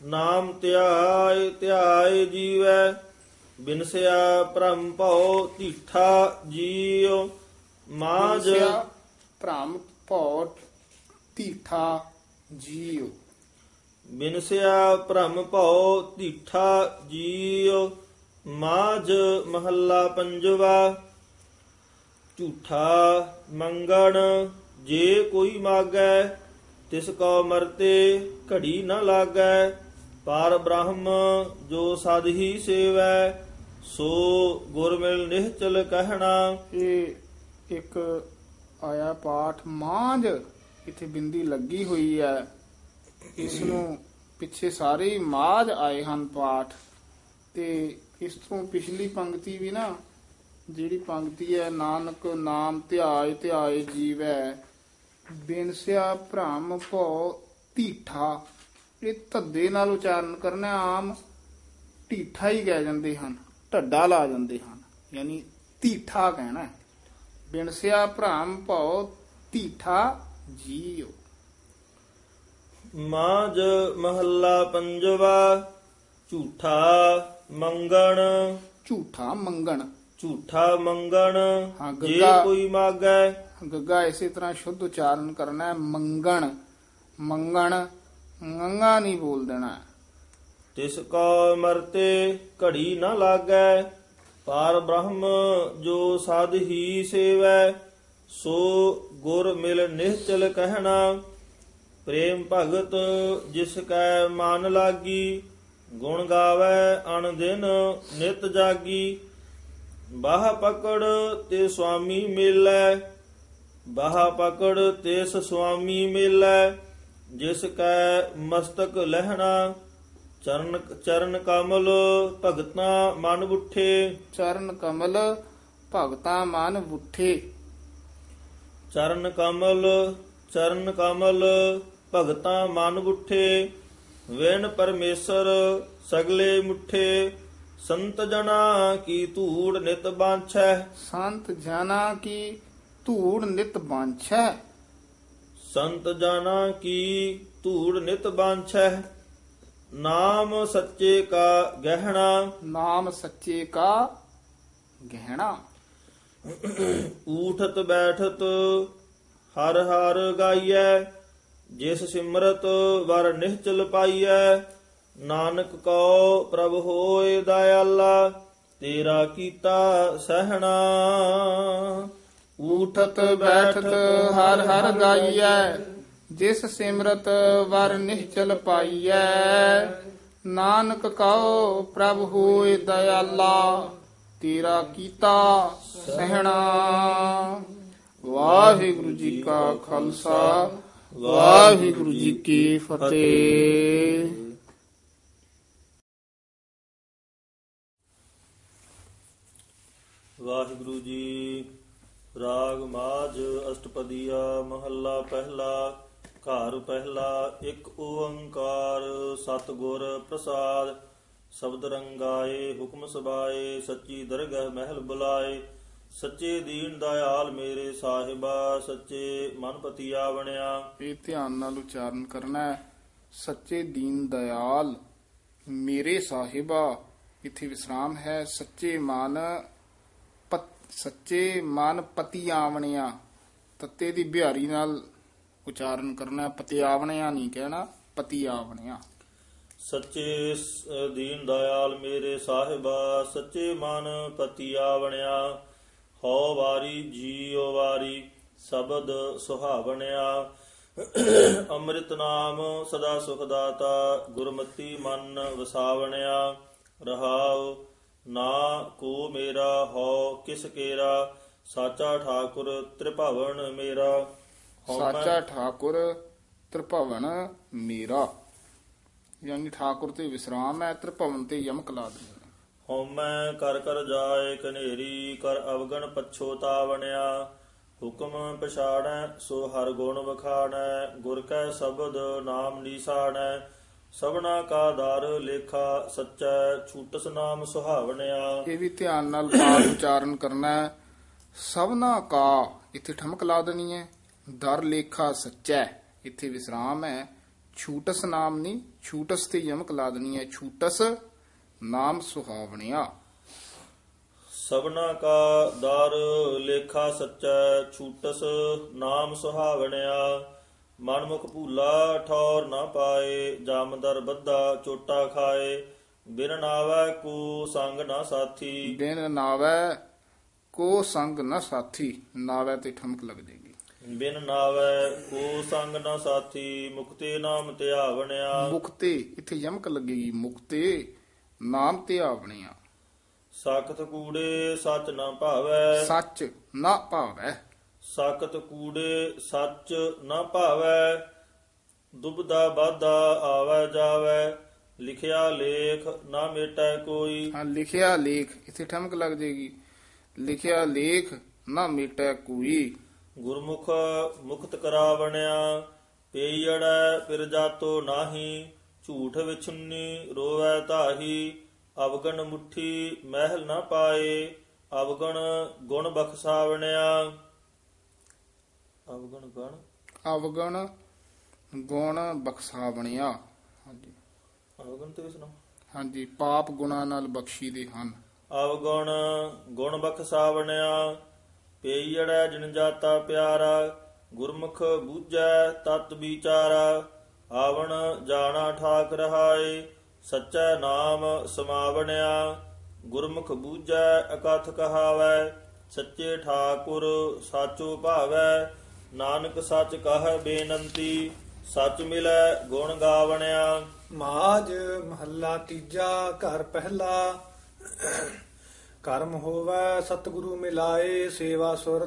ਨਾਮ ਧਿਆਇ ਧਿਆਇ ਜੀਵੈ ਬਿਨਸਿਆ ਭ੍ਰਮ ਭਉ ਧੀਠਾ ਜੀਉ ਮਾਜ ਭ੍ਰਮ ਭਉ ਧੀਠਾ ਜੀਉ। ਬਿਨਸਿਆ ਭ੍ਰਮ ਭਉ ਧੀਠਾ ਜੀਉ ਮਾਜ ਮਹੱਲਾ ਪੰਜਵਾ ਝੂਠਾ ਮੰਗਣ ਜੇ ਕੋਈ ਮਾਗੈ ਤਿਸ ਕੋ ਮਰਤੇ ਘੜੀ ਨ ਲਾਗੈ, ਪਰ ਬ੍ਰਹਮ ਜੋ ਸਦ ਹੀ ਸੇਵੈ, ਸੋ ਗੁਰ ਮਿਲ ਨਿਹਚਲ ਕਹਿਣਾ। ਇਹ ਇੱਕ ਆਇਆ ਪਾਠ, ਮਾਂਝ ਇੱਥੇ ਬਿੰਦੀ ਲੱਗੀ ਹੋਈ ਹੈ। ਇਸ ਨੂੰ ਪਿੱਛੇ ਸਾਰੇ ਮਾਝ ਆਏ ਹਨ ਪਾਠ। ਤੇ ਇਸ ਤੋਂ ਪਿਛਲੀ ਪੰਕਤੀ ਵੀ ਨਾ, ਜਿਹੜੀ ਪੰਕਤੀ ਹੈ, ਨਾਨਕ ਨਾਮ ਧਿਆਏ ਧਿਆਏ ਜੀਵੈ ਬਿਨਸਿਆ ਭ੍ਰਮ ਭਉ ਧੀਠਾ ਇਹ ਧੱਦੇ ਨਾਲ ਉਚਾਰਨ ਕਰਨਾ ਆਮ ਢੀਠਾ ਹੀ ਕਹਿ ਜਾਂਦੇ ਹਨ ਢੱਡਾ ਲਾ ਜਾਂਦੇ ਹਨ ਯਾਨੀ ਧੀਠਾ ਕਹਿਣਾ। ਬਿਨਸਿਆ ਭ੍ਰਮ ਭਉ ਧੀਠਾ ਜੀਉ ਮਾਜ ਮਹੱਲਾ ਪੰਜਵਾ ਝੂਠਾ ਮੰਗਣ ਝੂਠਾ ਮੰਗਣ ਝੂਠਾ ਮੰਗਣ ਹਾਂ, ਜੇ ਗੱਗਾ। ਕੋਈ ਮਾਗੈ ਗੱਗਾ ਇਸੇ ਤਰ੍ਹਾਂ ਸ਼ੁੱਧ ਉਚਾਰਨ ਕਰਨਾ ਹੈ, ਮੰਗਣ ਮੰਗਣ ਗੰਗਾ ਨਹੀਂ ਬੋਲ ਦੇਣਾ। ਤਿਸ ਕੋ ਮਰਤੇ ਘੜੀ ਨਾ ਲਾਗੈ, ਪਰ ਬ੍ਰਹਮ ਜੋ ਸਾਧ ਹੀ ਸੇਵੈ, ਸੋ ਗੁਰ ਮਿਲ ਨਿਹਚਲ ਕਹਿਣਾ। ਪ੍ਰੇਮ ਭਗਤ ਜਿਸ ਕੈ ਮਨ ਲਾਗੀ, ਗੁਣ ਗਾਵੇ ਅਣ ਦਿਨ ਨਿਤ ਜਾਗੀ। ਬਾਹ ਪਕੜ ਤੇ ਸੁਆਮੀ ਮਿਲੈ ਬਾਹ ਪਕੜ ਤਿਸ ਸੁਆਮੀ ਮਿਲੈ ਜਿਸ ਕੈ ਮਸਤਕ ਲਹਿਣਾ ਚਰਨ ਚਰਨ ਕਮਲ ਭਗਤਾਂ ਮਨ ਬੁੱਠੇ। ਚਰਨ ਕਮਲ ਭਗਤਾ ਮਨ ਬੁੱਠੇ। ਚਰਨ ਕਮਲ ਚਰਨ ਕਮਲ ਭਗਤਾਂ ਮਨ ਬੁੱਠੇ। ਵੇਣ ਪਰਮੇਸ਼ਰ ਸਗਲੇ ਮੁੱਠੇ। ਸੰਤ ਜਨਾ ਕੀ ਧੂੜ ਨਿਤ ਬਾਂਛੈ। ਸੰਤ ਜਨਾ ਕੀ ਧੂੜ ਨਿਤ ਬਾਂਛੈ। ਸੰਤ ਜਨਾ ਕੀ ਧੂੜ ਨਿਤ ਬਾਂਛੈ? ਨਾਮ ਸੱਚੇ ਕਾ ਗਹਿਣਾ। ਨਾਮ ਸੱਚੇ ਕਾ ਗਹਿਣਾ। ਊਠਤ ਬੈਠਤ ਹਰ ਹਰ ਗਾਈਐ ਜਿਸ ਸਿਮਰਤ ਵਰ ਨਿਹਚਲ ਪਾਈਐ। ਨਾਨਕ ਕਉ ਪ੍ਰਭ ਹੋਏ ਦਇਆਲਾ ਤੇਰਾ ਕੀਤਾ ਸਹਿਣਾ। ਊਠਤ ਬੈਠਤ ਹਰ ਹਰ ਗਾਈਐ, ਜਿਸ ਸਿਮਰਤ ਵਰ ਨਿਹਚਲ ਪਾਈਐ। ਨਾਨਕ ਕਉ ਪ੍ਰਭ ਹੋਏ ਦਇਆਲਾ, ਤੇਰਾ ਕੀਤਾ ਸਹਿਣਾ। ਵਾਹਿਗੁਰੂ ਜੀ ਕਾ ਖਾਲਸਾ, ਵਾਹਿਗੁਰੂ ਜੀ ਕੀ ਫਤਿਹ। ਵਾਹਿਗੁਰੂ ਜੀ ਰਾਗ ਮਾਝ ਅਸ਼ਟਪਦੀਆ ਮਹੱਲਾ ਪਹਿਲਾ, ਘਰ ਪਹਿਲਾ, ਇੱਕ ਓੰਕਾਰ ਸਤਿਗੁਰ ਪ੍ਰਸਾਦ, ਸ਼ਬਦ ਰੰਗਾਏ, ਹੁਕਮ ਸਬਾਏ ਸੱਚੀ ਦਰਗਹ ਮਹਿਲ ਬੁਲਾਏ, ਸੱਚੇ ਦੀਨ ਦਇਆਲ ਮੇਰੇ ਸਾਹਿਬਾ, ਸੱਚੇ ਮਨਪਤੀ ਆਵਣਿਆ ਇਹ ਧਿਆਨ ਨਾਲ ਉਚਾਰਨ ਕਰਨਾ ਹੈ, ਸੱਚੇ ਦੀਨ ਦਇਆਲ ਮੇਰੇ ਸਾਹਿਬਾ, ਇਥੇ ਵਿਸਰਾਮ ਹੈ, ਸੱਚੇ ਮਨ ਸੱਚੇ ਮਨ ਪਤੀ ਆਵਣਿਆ, ਤੱਤੇ ਦੀ ਬਿਹਾਰੀ ਨਾਲ ਉਚਾਰਨ ਕਰਨਾ, ਪਤੀ ਆਵਣਿਆ ਨਹੀਂ ਕਹਿਣਾ, ਪਤੀ ਆਵਣਿਆ। ਸੱਚੇ ਸ- ਦੀਨ ਦਇਆਲ ਮੇਰੇ ਸਾਹਿਬਾ, ਸੱਚੇ ਮਨ ਪਤੀ ਆਵਣਿਆ, ਹਉ ਵਾਰੀ ਜੀਉ ਵਾਰੀ ਸ਼ਬਦ ਸੁਹਾਵਣਿਆ। ਅੰਮ੍ਰਿਤ ਨਾਮ ਸਦਾ ਸੁਖ ਦਾਤਾ, ਗੁਰਮਤੀ ਮਨ ਵਸਾਵਣਿਆ, ਰਹਾਉ ਨਾ ਕੋ ਮੇਰਾ ਹਉ ਕਿਸ ਕੇਰਾ ਸਾਚਾ ਠਾਕੁਰ ਤ੍ਰਿਭਵਨ ਮੇਰਾ। ਸਾਚਾ ਠਾਕੁਰ ਤ੍ਰਿਭਵਨ ਮੇਰਾ। ਯਾਨੀ ਠਾਕੁਰ ਤੇ ਵਿਸਰਾਮ ਹੈ ਤ੍ਰਿਭਵਨ ਤੇ ਯਮਕ ਲਾ ਦੇਣਾ ਹਉਮੈ ਕਰ ਕਰ ਜਾਏ ਕਨੇਰੀ ਕਰ ਅਵਗਣ ਪਛੋਤਾਵਣਿਆ ਹੁਕਮ ਪਛਾੜੈ ਸੋ ਹਰ ਗੁਣ ਵਖਾਣੈ ਗੁਰ ਕੈ ਸ਼ਬਦ ਨਾਮ ਨੀਸਾਣੈ। ਸਭਨਾ ਕਾ ਦਰ ਲੇਖਾ ਸੱਚੈ ਛੂਟਸ ਨਾਮ ਸੁਹਾਵਣਿਆ। ਇਹ ਵੀ ਧਿਆਨ ਨਾਲ ਪਾਠ ਉਚਾਰਨ ਕਰਨਾ ਹੈ। ਸਭਨਾ ਕਾ ਇੱਥੇ ਠਮਕ ਲਾ ਦੇਣੀ ਹੈ। ਦਰ ਲੇਖਾ ਸੱਚਾ। ਇੱਥੇ ਵਿਸਰਾਮ ਹੈ। ਛੂਟਸ ਨਾਮ ਨਹੀਂ ਛੂਟਸ ਤੇ ਯਮਕ ਲਾ ਦੇਣੀ ਹੈ। ਛੂਟਸ ਨਾਮ ਸੁਹਾਵਣਿਆ। ਸਭਨਾ ਕਾ ਦਰ ਲੇਖਾ ਸੱਚਾ ਛੂਟਸ ਨਾਮ ਸੁਹਾਵਣਿਆ। ਮਨਮੁਖ ਭੂਲਾ ਠੌਰ ਨਾ ਪਾਏ ਜਾਮਦਰ ਬੱਧਾ ਚੋਟਾ ਖਾਏ ਬਿਨ ਨਾਵੈ ਕੋ ਸੰਗ ਨਾ ਸਾਥੀ। ਬਿਨ ਨਾਵੈ ਕੋ ਸੰਗ ਨ ਸਾਥੀ ਨਾਵੈ ਤੇ ਠਮਕ ਲੱਗ ਜਾਏਗੀ। ਬਿਨ ਨਾਵੈ ਕੋ ਸੰਗ ਨਾ ਸਾਥੀ ਮੁਕਤੇ ਨਾਮ ਧਿਆਵਣਿਆ ਮੁਕਤੇ ਇੱਥੇ ਯਮਕ ਲੱਗੇਗੀ ਮੁਕਤੇ ਨਾਮ ਤੇ ਆਵਣਿਆ। ਸਾਖਤ ਕੂੜੇ ਸੱਚ ਨਾ ਭਾਵੈ। ਸੱਚ ਨਾ ਭਾਵੈ। ਸਾਖਤ ਕੂੜੇ ਸੱਚ ਨਾ ਭਾਵੈ ਦੁਬਦਾ ਬਾਧਾ ਆਵੈ ਜਾਵੈ ਲਿਖਿਆ ਲੇਖ ਨਾ ਮੇਟੈ ਕੋਈ। ਹਾਂ ਲਿਖਿਆ ਲੇਖ ਇੱਥੇ ਠਮਕ ਲੱਗ ਜਾਏਗੀ ਲਿਖਿਆ ਲੇਖ ਨਾ ਮਿਟੈ ਕੋਈ। ਗੁਰਮੁਖ ਮੁਕਤ ਕਰਾਵਣਿਆ ਪੇਈੜੈ ਫਿਰ ਜਾਤੋ ਨਾਹੀ ਝੂਠ ਵਿਛੁੰਨੀ ਰੋਵੈ ਤਾਹੀ ਅਵਗਣ ਮੁਠੀ ਮਹਿਲ ਨਾ ਪਾਏ ਅਵਗਣ ਗੁਣ ਬਖਸਾਵਣਿਆ। ਅਵਗਣ ਗਣ। ਅਵਗਣ ਗੁਣ ਬਖਸ਼ਾਵਣਿਆ। ਹਾਂਜੀ। ਅਵਗਣ ਤੇ ਕਿਸਨਾ ਹਾਂਜੀ ਪਾਪ ਗੁਣਾ ਨਾਲ ਬਖਸ਼ੀ ਦੇ ਹਨ। ਅਵਗੁਣ ਗੁਣ ਬਖਸਾਵਣਿਆ ਪੇਈੜੈ ਜਿਨ ਜਾਤਾ ਪਿਆਰਾ ਗੁਰਮੁਖ ਬੂਝੈ ਤਤ ਵਿਚਾਰਾ ਆਵਣ ਜਾਣਾ ਠਾਕ ਰਹਾਏ ਸੱਚਾ ਨਾਮ ਸਮਾਵਣਿਆ ਗੁਰਮੁਖ ਬੂਝੈ ਅਕਥ ਕਹਾਵੈ ਸੱਚੇ ਠਾਕੁਰ ਸਾਚੋ ਭਾਵੈ ਨਾਨਕ ਸੱਚ ਕਹੈ ਬੇਨੰਤੀ, ਸੱਚ ਮਿਲੈ ਗੁਣ ਗਾਵਣਿਆ। ਮਾਜ ਮਹੱਲਾ ਤੀਜਾ, ਘਰ ਪਹਿਲਾ। ਕਰਮ ਹੋਵੇ ਸਤਿਗੁਰੂ ਮਿਲਾਏ ਸੇਵਾ ਸੁਰ